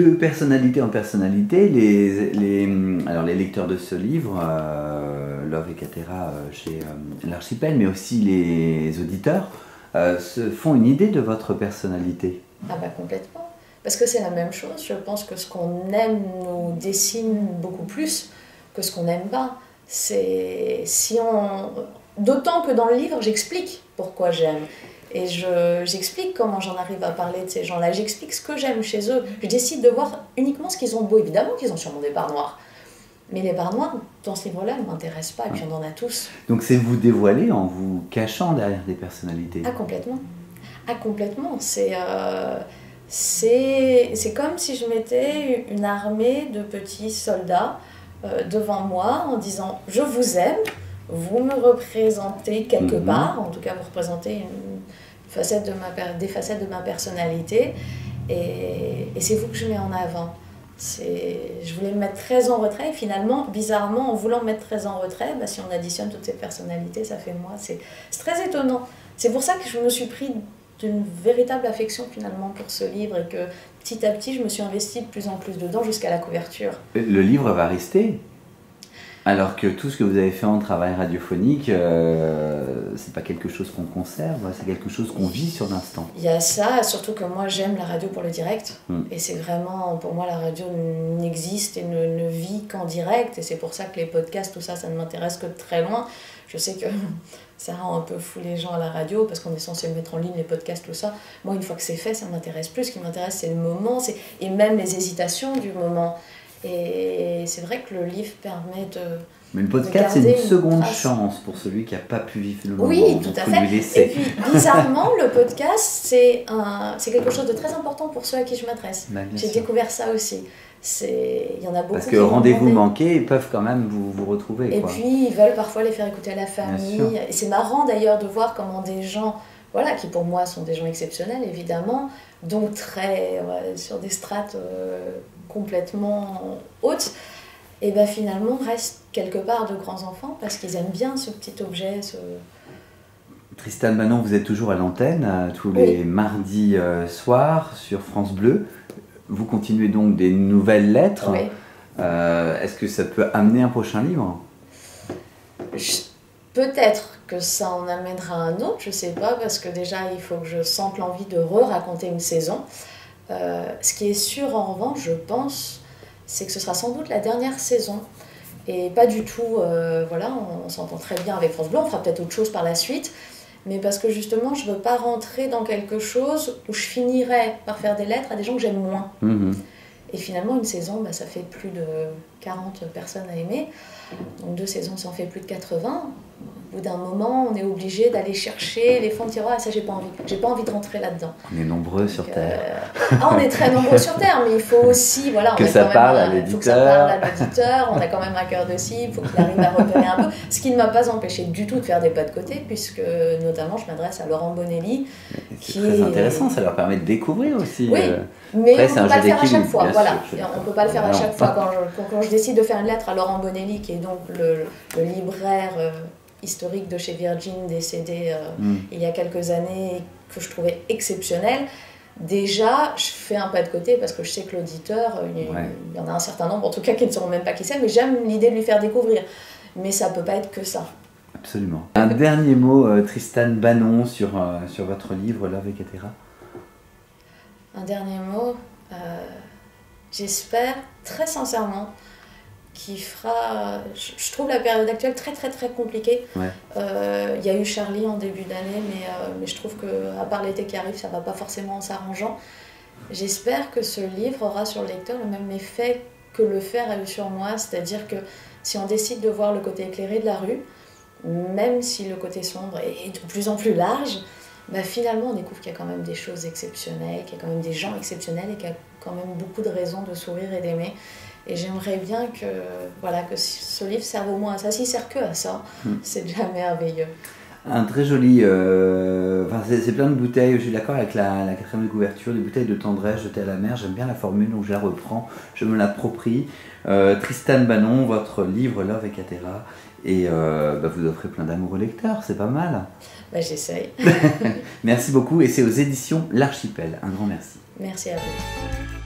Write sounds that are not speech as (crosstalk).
De personnalité en personnalité, les, les, alors les lecteurs de ce livre, euh, Love et Catera euh, chez euh, l'Archipel, mais aussi les auditeurs, se font une idée de votre personnalité Ah bah complètement. Parce que c'est la même chose. Je pense que ce qu'on aime nous dessine beaucoup plus que ce qu'on n'aime pas. C'est si on d'autant que dans le livre j'explique pourquoi j'aime et j'explique comment j'en arrive à parler de ces gens-là. J'explique ce que j'aime chez eux. Je décide de voir uniquement ce qu'ils ont de beau. Évidemment qu'ils ont sûrement des parts noires. Mais les parts noires, dans ce livre-là, ne m'intéressent pas. Et puis on en a tous. Donc c'est vous dévoiler en vous cachant derrière des personnalités. Ah, complètement. Ah, complètement. C'est. Euh, c'est comme si je mettais une armée de petits soldats euh, devant moi en disant je vous aime, vous me représentez quelque mhm. part, en tout cas vous représentez une facette de ma, des facettes de ma personnalité et, et c'est vous que je mets en avant. Je voulais me mettre très en retrait et finalement, bizarrement, en voulant me mettre très en retrait, bah, si on additionne toutes ces personnalités, ça fait moi. C'est très étonnant. C'est pour ça que je me suis pris d'une véritable affection finalement pour ce livre et que petit à petit je me suis investie de plus en plus dedans jusqu'à la couverture. Le livre va rester alors que tout ce que vous avez fait en travail radiophonique, euh, c'est pas quelque chose qu'on conserve, c'est quelque chose qu'on vit sur l'instant. Il y a ça, surtout que moi j'aime la radio pour le direct. Hmm. Et c'est vraiment, pour moi, la radio n'existe et ne, ne vit qu'en direct. Et c'est pour ça que les podcasts, tout ça, ça ne m'intéresse que de très loin. Je sais que (laughs) ça rend un peu fou les gens à la radio parce qu'on est censé mettre en ligne les podcasts, tout ça. Moi, une fois que c'est fait, ça m'intéresse plus. Ce qui m'intéresse, c'est le moment et même les hésitations du moment. Et c'est vrai que le livre permet de. Mais le podcast, c'est une seconde chance pour celui qui n'a pas pu vivre le moment. Oui, tout à fait. Et puis, bizarrement, le podcast, c'est quelque chose de très important pour ceux à qui je m'adresse. Bah, J'ai découvert ça aussi. Il y en a beaucoup. Parce que rendez-vous manqués, ils peuvent quand même vous, vous retrouver. Et puis, ils veulent parfois les faire écouter à la famille. Et c'est marrant d'ailleurs de voir comment des gens, voilà, qui pour moi sont des gens exceptionnels évidemment, donc très sur des strates euh, complètement hautes, et ben finalement restent quelque part de grands enfants parce qu'ils aiment bien ce petit objet. Ce... Tristan Manon, vous êtes toujours à l'antenne euh, tous les mardis euh, soirs sur France Bleu. Vous continuez donc des nouvelles lettres. Euh, est-ce que ça peut amener un prochain livre? Peut-être que ça en amènera un autre, je sais pas, parce que déjà il faut que je sente l'envie de re-raconter une saison. Euh, ce qui est sûr en revanche, je pense, c'est que ce sera sans doute la dernière saison. Et pas du tout, euh, voilà, on, s'entend très bien avec France Bleu, on fera peut-être autre chose par la suite, mais parce que justement, je veux pas rentrer dans quelque chose où je finirais par faire des lettres à des gens que j'aime moins. Mhm. Et finalement, une saison, bah, ça fait plus de 40 personnes à aimer. Donc deux saisons, ça en fait plus de 80 au bout d'un moment, on est obligé d'aller chercher les fonds de tiroir et ça, j'ai pas envie. J'ai pas envie de rentrer là-dedans. On est nombreux sur Terre. Euh, ah, on est très nombreux sur Terre, mais il faut aussi, voilà, que ça parle à l'éditeur. Il faut que ça parle à l'éditeur. On a quand même un cœur de cible. Il faut qu'il arrive à repérer un peu. Ce qui ne m'a pas empêché du tout de faire des pas de côté, puisque notamment, je m'adresse à Laurent Bonelli. C'est très intéressant. Ça leur permet de découvrir aussi. Oui, euh, mais on ne peut pas le faire à chaque fois. Voilà, on peut pas le faire à chaque fois. Quand je, quand je, décide de faire une lettre à Laurent Bonelli, qui est donc le, le libraire euh, historique de chez Virgin, décédé euh, mm. il y a quelques années, que je trouvais exceptionnel. Déjà, je fais un pas de côté parce que je sais que l'auditeur, euh, il, y en a un certain nombre, en tout cas, qui ne sauront même pas qui c'est, mais j'aime l'idée de lui faire découvrir. Mais ça peut pas être que ça. Absolument. Un dernier mot, euh, Tristan Bannon, sur, sur votre livre Love etc. Un dernier mot. J'espère très sincèrement qui fera. Je trouve la période actuelle très très très compliquée. Euh, il y a eu Charlie en début d'année, mais, euh, mais je trouve que à part l'été qui arrive, ça va pas forcément en s'arrangeant. J'espère que ce livre aura sur le lecteur le même effet que le fer a eu sur moi, c'est-à-dire que si on décide de voir le côté éclairé de la rue, même si le côté sombre est de plus en plus large, bah finalement on découvre qu'il y a quand même des choses exceptionnelles, qu'il y a quand même des gens exceptionnels et qu'il y a quand même beaucoup de raisons de sourire et d'aimer. Et j'aimerais bien que, voilà, que ce livre serve au moins à ça. S'il sert que à ça, hmm. c'est déjà merveilleux. Un très joli. Euh, enfin, c'est plein de bouteilles. Je suis d'accord avec la, la, quatrième de couverture, des bouteilles de tendresse jetées à la mer. J'aime bien la formule, donc je la reprends, je me l'approprie. Euh, Tristan Bannon, votre livre Love et Catera. Et euh, bah, vous offrez plein d'amour au lecteur, c'est pas mal. Bah, J'essaye. (laughs) merci beaucoup, et c'est aux éditions L'Archipel. Un grand merci. Merci à vous.